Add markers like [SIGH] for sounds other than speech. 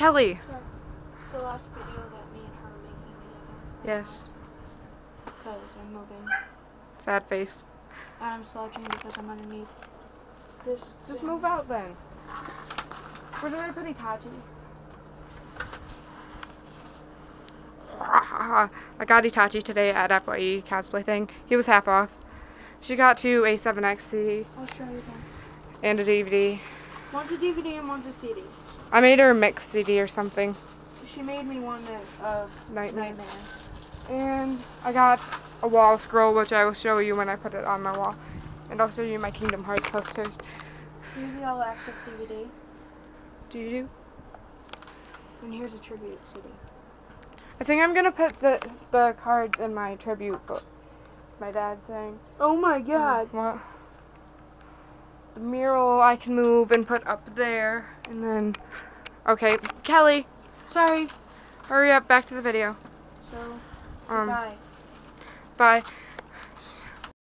Kellie. It's the last video that me and her are making together. Yes. Because I'm moving. Sad face. And I'm slouching because I'm underneath this. Just thing. move out then. Where did I put Itachi? [LAUGHS] I got Itachi today at FYE cosplay thing. He was half off. She got two a 7XC. I'll show you them. and a DVD. One's a DVD and one's a CD. I made her a mix CD or something. She made me one that, of Nightmare. Nightmare. And I got a wall scroll, which I will show you when I put it on my wall. And I'll show you my Kingdom Hearts posters. Here's the all access DVD. Do you do? And here's a tribute CD. I think I'm gonna put the the cards in my tribute book. My dad thing. Oh my uh, god. What? The mural I can move and put up there, and then. Okay, Kellie, Sorry. hurry up, back to the video. So, Um, bye. bye.